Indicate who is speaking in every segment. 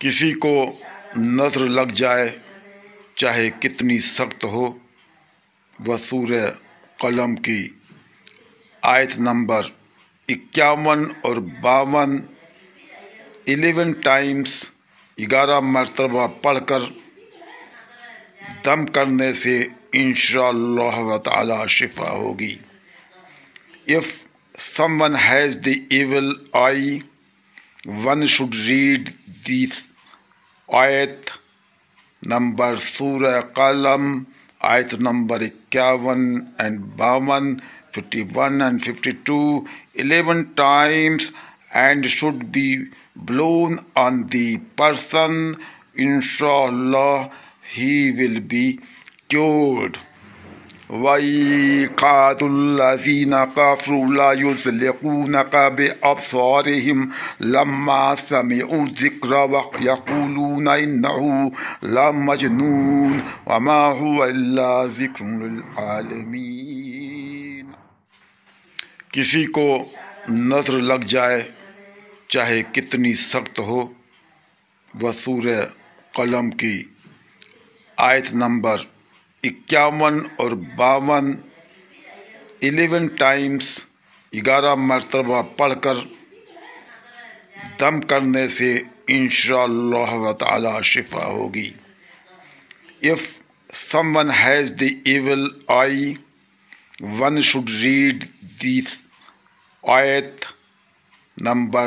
Speaker 1: کسی کو نظر لگ جائے، چاہے کتنی سخت ہو، وہ سورہ قلم کی آیت نمبر اکیاون اور باون، الیون ٹائمز گیارہ مرتبہ پڑھ کر دم کرنے سے انشاءاللہ و تعالی شفا ہوگی۔ If someone has the evil eye one should read this ayat number surah qalam ayat number 51 and bawan 51 and 52 11 times and should be blown on the person. Inshallah he will be cured وَيْقَاتُ الَّذِينَ كَفْرُوا لَا يُزْلِقُونَكَ بِأَبْصَارِهِمْ لَمَّا سَمِعُوا الذِّكْرَ وَيَقُولُونَ إِنَّهُ لَمَجْنُونٌ وَمَا هُوَ إِلَّا ذِكْرٌ لِلْعَالَمِينَ کسی کو نظر لگ جائے، چاہے کتنی سخت ہو، وہ سورہ قلم کی آیت نمبر اکیاون اور باون، الیون ٹائمز گیارہ مرتبہ پڑھ کر دم کرنے سے انشاءاللہ و تعالی شفا ہوگی۔ If someone has the evil eye one should read this ayat number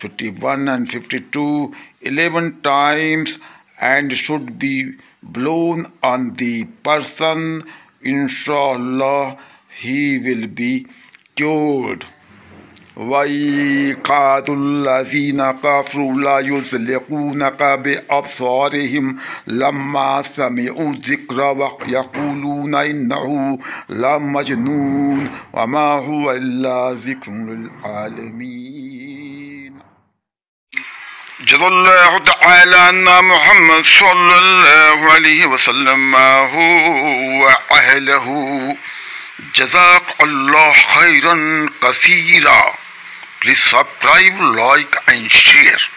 Speaker 1: fifty one and one times and should be blown on the person inshallah he will be cured. وَيْقَاتُ الَّذِينَ كَفْرُوا لَا يُزْلِقُونَكَ بِأَبْصَارِهِمْ لَمَّا سَمِعُوا الذِّكْرَ وَيَقُولُونَ إِنَّهُ لَمَجْنُونٌ وَمَا هُوَ إِلَّا ذِكْرٌ لِلْعَالَمِينَ.
Speaker 2: جزا الله تعالى أن محمد صلى الله عليه وسلم هو أهله. جزاك الله خيرا كثيرا. Please subscribe, like and share.